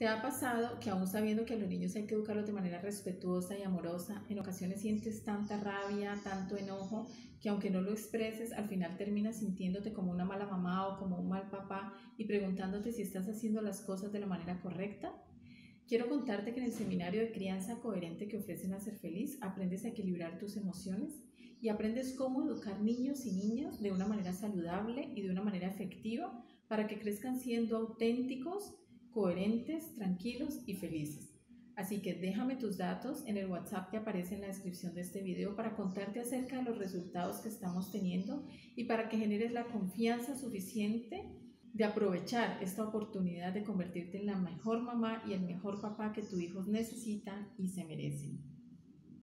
¿Te ha pasado que aún sabiendo que a los niños hay que educarlos de manera respetuosa y amorosa, en ocasiones sientes tanta rabia, tanto enojo, que aunque no lo expreses, al final terminas sintiéndote como una mala mamá o como un mal papá y preguntándote si estás haciendo las cosas de la manera correcta? Quiero contarte que en el seminario de crianza coherente que ofrecen a ser feliz, aprendes a equilibrar tus emociones y aprendes cómo educar niños y niñas de una manera saludable y de una manera efectiva para que crezcan siendo auténticos, coherentes, tranquilos y felices. Así que déjame tus datos en el WhatsApp que aparece en la descripción de este video para contarte acerca de los resultados que estamos teniendo y para que generes la confianza suficiente de aprovechar esta oportunidad de convertirte en la mejor mamá y el mejor papá que tu hijo necesita y se merecen.